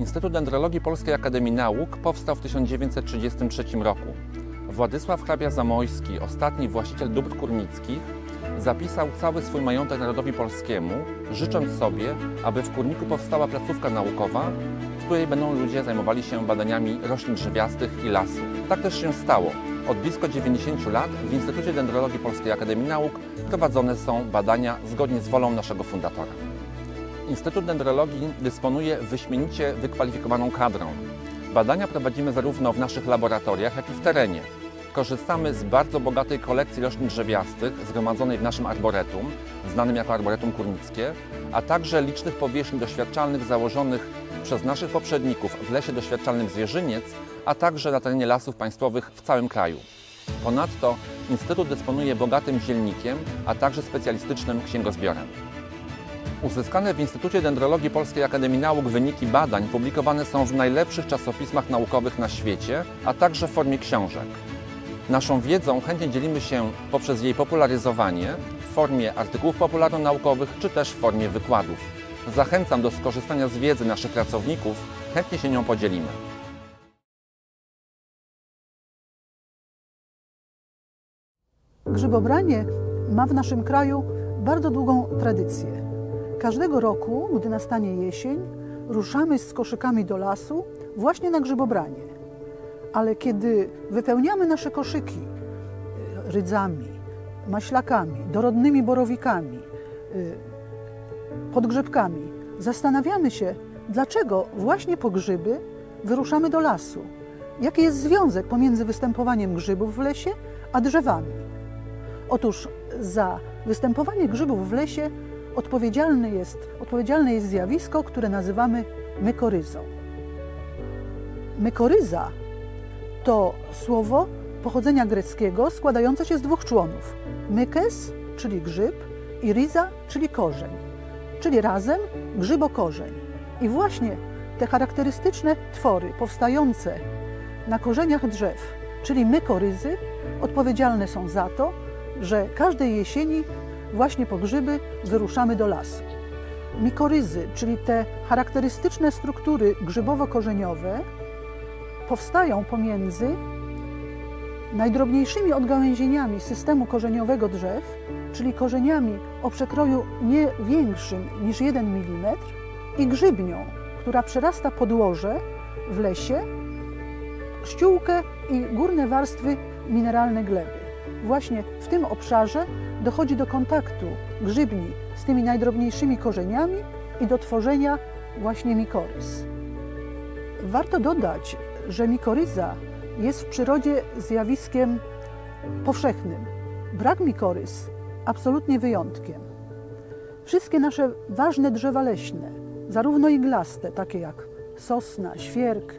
Instytut Dendrologii Polskiej Akademii Nauk powstał w 1933 roku. Władysław Hrabia-Zamojski, ostatni właściciel dóbr kurnickich, zapisał cały swój majątek narodowi polskiemu, życząc sobie, aby w Kurniku powstała placówka naukowa, której będą ludzie zajmowali się badaniami roślin drzewiastych i lasu. Tak też się stało. Od blisko 90 lat w Instytucie Dendrologii Polskiej Akademii Nauk prowadzone są badania zgodnie z wolą naszego fundatora. Instytut Dendrologii dysponuje wyśmienicie wykwalifikowaną kadrą. Badania prowadzimy zarówno w naszych laboratoriach, jak i w terenie. Korzystamy z bardzo bogatej kolekcji roślin drzewiastych zgromadzonej w naszym arboretum, znanym jako Arboretum Kurnickie, a także licznych powierzchni doświadczalnych założonych przez naszych poprzedników w lesie doświadczalnym Zwierzyniec, a także na terenie lasów państwowych w całym kraju. Ponadto Instytut dysponuje bogatym zielnikiem, a także specjalistycznym księgozbiorem. Uzyskane w Instytucie Dendrologii Polskiej Akademii Nauk wyniki badań publikowane są w najlepszych czasopismach naukowych na świecie, a także w formie książek. Naszą wiedzą chętnie dzielimy się poprzez jej popularyzowanie w formie artykułów popularno-naukowych czy też w formie wykładów. Zachęcam do skorzystania z wiedzy naszych pracowników, chętnie się nią podzielimy. Grzybobranie ma w naszym kraju bardzo długą tradycję. Każdego roku, gdy nastanie jesień, ruszamy z koszykami do lasu właśnie na grzybobranie. Ale kiedy wypełniamy nasze koszyki e, rydzami, maślakami, dorodnymi borowikami, e, podgrzebkami, zastanawiamy się, dlaczego właśnie po grzyby wyruszamy do lasu. Jaki jest związek pomiędzy występowaniem grzybów w lesie a drzewami? Otóż za występowanie grzybów w lesie odpowiedzialne jest, odpowiedzialne jest zjawisko, które nazywamy mykoryzą. Mykoryza to słowo pochodzenia greckiego składające się z dwóch członów. Mykes, czyli grzyb, i riza, czyli korzeń, czyli razem grzybokorzeń. I właśnie te charakterystyczne twory powstające na korzeniach drzew, czyli mykoryzy, odpowiedzialne są za to, że każdej jesieni właśnie po grzyby wyruszamy do lasu. Mikoryzy, czyli te charakterystyczne struktury grzybowo-korzeniowe, powstają pomiędzy najdrobniejszymi odgałęzieniami systemu korzeniowego drzew, czyli korzeniami o przekroju nie większym niż 1 mm i grzybnią, która przerasta podłoże w lesie, ściółkę i górne warstwy mineralne gleby. Właśnie w tym obszarze dochodzi do kontaktu grzybni z tymi najdrobniejszymi korzeniami i do tworzenia właśnie mikorys. Warto dodać, że mikoryza jest w przyrodzie zjawiskiem powszechnym. Brak mikorys absolutnie wyjątkiem. Wszystkie nasze ważne drzewa leśne, zarówno iglaste, takie jak sosna, świerk,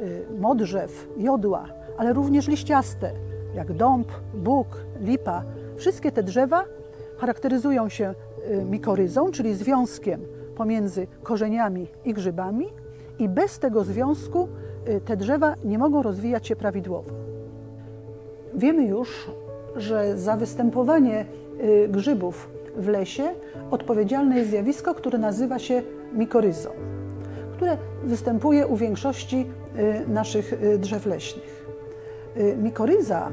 y, modrzew, jodła, ale również liściaste, jak dąb, bóg, lipa, Wszystkie te drzewa charakteryzują się y, mikoryzą, czyli związkiem pomiędzy korzeniami i grzybami, i bez tego związku te drzewa nie mogą rozwijać się prawidłowo. Wiemy już, że za występowanie y, grzybów w lesie odpowiedzialne jest zjawisko, które nazywa się mikoryzą, które występuje u większości naszych drzew leśnych. Mikoryza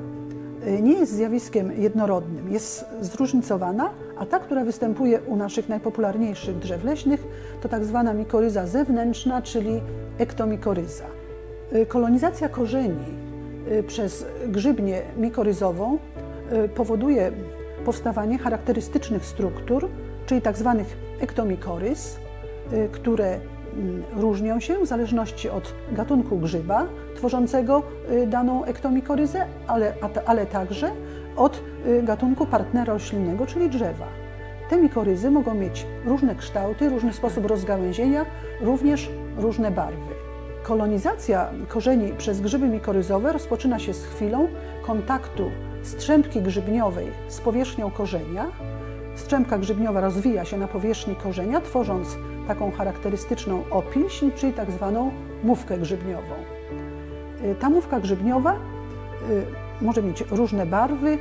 Y, nie jest zjawiskiem jednorodnym, jest zróżnicowana, a ta, która występuje u naszych najpopularniejszych drzew leśnych, to tak zwana mikoryza zewnętrzna, czyli ektomikoryza. Y, kolonizacja korzeni y, przez grzybnię mikoryzową powoduje powstawanie charakterystycznych struktur, czyli tak zwanych ektomikoryz, które różnią się w zależności od gatunku grzyba, tworzącego daną ektomikoryzę, ale, ale także od gatunku partnera roślinnego, czyli drzewa. Te mikoryzy mogą mieć różne kształty, różny sposób rozgałęzienia, również różne barwy. Kolonizacja korzeni przez grzyby mikoryzowe rozpoczyna się z chwilą kontaktu strzępki grzybniowej z powierzchnią korzenia. Strzępka grzybniowa rozwija się na powierzchni korzenia, tworząc taką charakterystyczną opilśń, czyli tak zwaną mówkę grzybniową. Y, ta mówka grzybniowa y, może mieć różne barwy,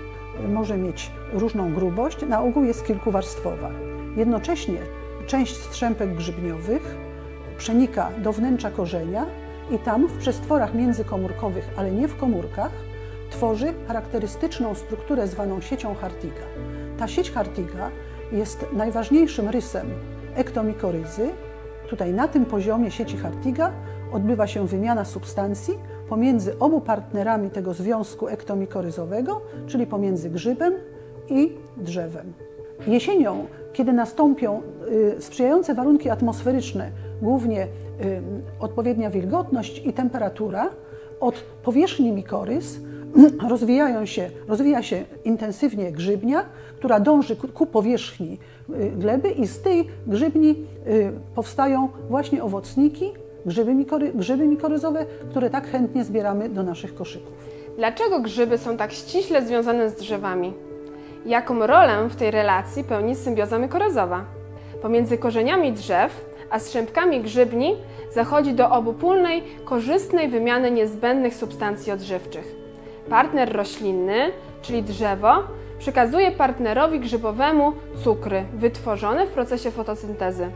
może mieć różną grubość, na ogół jest kilkuwarstwowa. Jednocześnie część strzępek grzybniowych przenika do wnętrza korzenia i tam w przestworach międzykomórkowych, ale nie w komórkach, tworzy charakterystyczną strukturę zwaną siecią Hartiga. Ta sieć Hartiga jest najważniejszym rysem ektomikoryzy. Tutaj na tym poziomie sieci Hartiga odbywa się wymiana substancji pomiędzy obu partnerami tego związku ektomikoryzowego, czyli pomiędzy grzybem i drzewem. Jesienią, kiedy nastąpią y, sprzyjające warunki atmosferyczne, głównie y, odpowiednia wilgotność i temperatura, od powierzchni mikorys rozwijają się, rozwija się intensywnie grzybnia, która dąży ku powierzchni y, gleby i z tej grzybni powstają właśnie owocniki, grzyby, mikory, grzyby mikoryzowe, które tak chętnie zbieramy do naszych koszyków. Dlaczego grzyby są tak ściśle związane z drzewami? Jaką rolę w tej relacji pełni symbioza mykoryzowa? Pomiędzy korzeniami drzew a strzępkami grzybni zachodzi do obopólnej, korzystnej wymiany niezbędnych substancji odżywczych. Partner roślinny, czyli drzewo, przekazuje partnerowi grzybowemu cukry wytworzone w procesie fotosyntezy.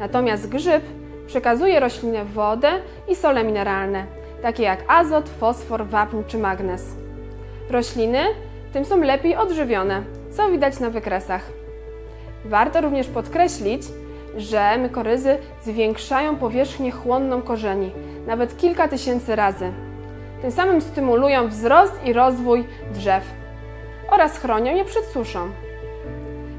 Natomiast grzyb przekazuje roślinie wodę i sole mineralne, takie jak azot, fosfor, wapń czy magnez. Rośliny tym są lepiej odżywione, co widać na wykresach. Warto również podkreślić, że mykoryzy zwiększają powierzchnię chłonną korzeni, nawet kilka tysięcy razy. Tym samym stymulują wzrost i rozwój drzew oraz chronią je przed suszą.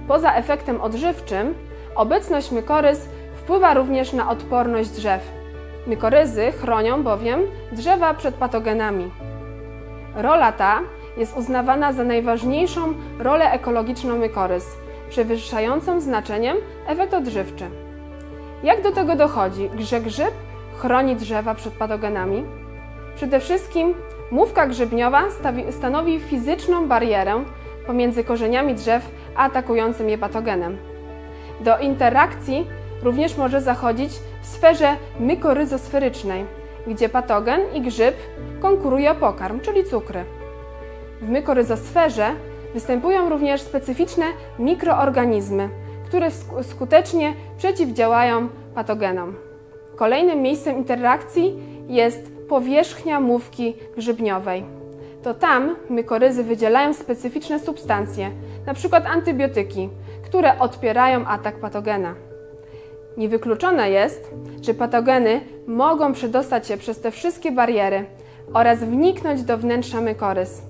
Poza efektem odżywczym, obecność mykorys wpływa również na odporność drzew. Mykoryzy chronią bowiem drzewa przed patogenami. Rola ta jest uznawana za najważniejszą rolę ekologiczną mykorys, przewyższającą znaczeniem efekt odżywczy. Jak do tego dochodzi, że grzyb chroni drzewa przed patogenami? Przede wszystkim mówka grzybniowa stanowi fizyczną barierę pomiędzy korzeniami drzew a atakującym je patogenem. Do interakcji również może zachodzić w sferze mykoryzosferycznej, gdzie patogen i grzyb konkuruje o pokarm, czyli cukry. W mykoryzosferze występują również specyficzne mikroorganizmy, które skutecznie przeciwdziałają patogenom. Kolejnym miejscem interakcji jest powierzchnia mówki grzybniowej. To tam mykoryzy wydzielają specyficzne substancje, np. antybiotyki, które odpierają atak patogena. Niewykluczone jest, że patogeny mogą przedostać się przez te wszystkie bariery oraz wniknąć do wnętrza mykorys.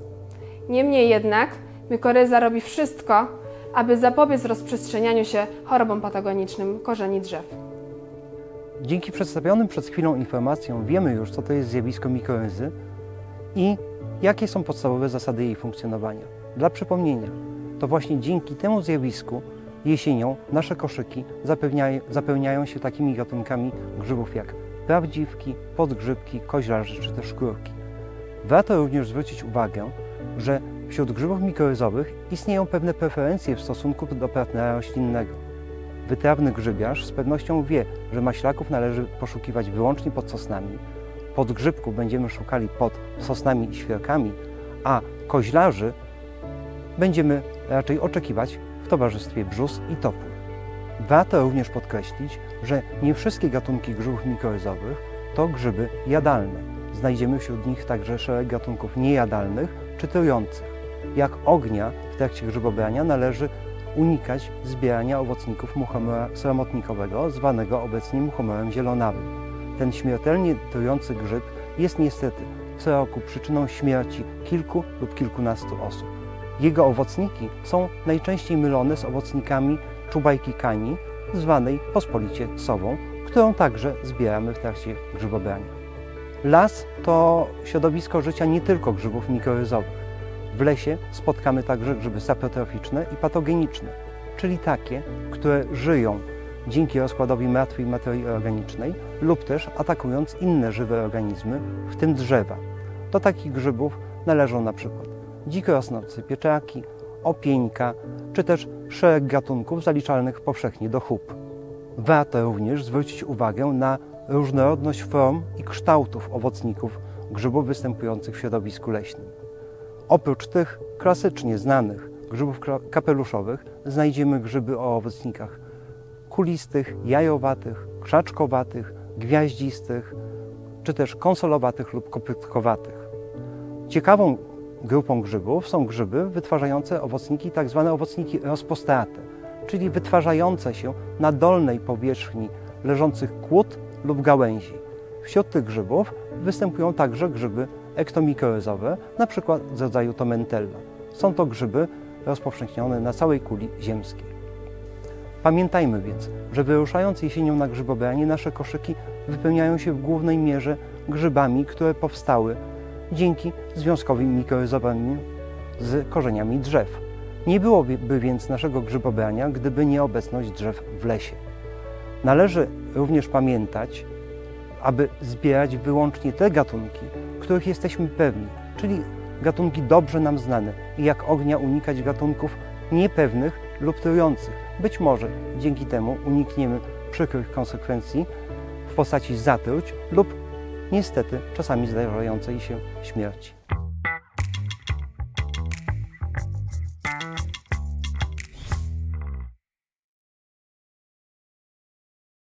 Niemniej jednak mykoryza robi wszystko, aby zapobiec rozprzestrzenianiu się chorobom patogenicznym korzeni drzew. Dzięki przedstawionym przed chwilą informacjom wiemy już, co to jest zjawisko mikoryzy i jakie są podstawowe zasady jej funkcjonowania. Dla przypomnienia, to właśnie dzięki temu zjawisku Jesienią nasze koszyki zapełniają, się takimi gatunkami grzybów jak prawdziwki, podgrzybki, koźlarze czy też kurki. Warto również zwrócić uwagę, że wśród grzybów mikoryzowych istnieją pewne preferencje w stosunku do partnera roślinnego. Wytrawny grzybiarz z pewnością wie, że maślaków należy poszukiwać wyłącznie pod sosnami. Podgrzybków będziemy szukali pod sosnami i świerkami, a koźlarzy będziemy raczej oczekiwać towarzystwie brzus i topór. Warto również podkreślić, że nie wszystkie gatunki grzybów mikoryzowych to grzyby jadalne. Znajdziemy wśród nich także szereg gatunków niejadalnych czy trujących. Jak ognia w trakcie grzybobrania należy unikać zbierania owocników muchomora sromotnikowego, zwanego obecnie muchomorem zielonawym. Ten śmiertelnie trujący grzyb jest niestety co roku przyczyną śmierci kilku lub kilkunastu osób. Jego owocniki są najczęściej mylone z owocnikami czubajki kani, zwanej pospolicie sową, którą także zbieramy w trakcie grzybobrania. Las to środowisko życia nie tylko grzybów mikoryzowych. W lesie spotkamy także grzyby saprotroficzne i patogeniczne, czyli takie, które żyją dzięki rozkładowi martwej materii organicznej lub też atakując inne żywe organizmy, w tym drzewa. Do takich grzybów należą na przykład dziko rosnące pieczaki, opieńka, czy też szereg gatunków zaliczalnych powszechnie do chób. Warto również zwrócić uwagę na różnorodność form i kształtów owocników grzybów występujących w środowisku leśnym. Oprócz tych klasycznie znanych grzybów kapeluszowych znajdziemy grzyby o owocnikach kulistych, jajowatych, krzaczkowatych, gwiaździstych, czy też konsolowatych lub kopytkowatych. Ciekawą grupą grzybów są grzyby wytwarzające owocniki, tak zwane owocniki rozpostrate, czyli wytwarzające się na dolnej powierzchni leżących kłód lub gałęzi. Wśród tych grzybów występują także grzyby ektomikoryzowe, na przykład z rodzaju tomentella. Są to grzyby rozpowszechnione na całej kuli ziemskiej. Pamiętajmy więc, że wyruszając jesienią na grzybobranie, nasze koszyki wypełniają się w głównej mierze grzybami, które powstały dzięki związkowym mikroryzowaniu z korzeniami drzew. Nie byłoby więc naszego grzybobrania, gdyby nie obecność drzew w lesie. Należy również pamiętać, aby zbierać wyłącznie te gatunki, których jesteśmy pewni, czyli gatunki dobrze nam znane i jak ognia unikać gatunków niepewnych lub trujących. Być może dzięki temu unikniemy przykrych konsekwencji w postaci zatruć lub niestety czasami zdarzającej się śmierci.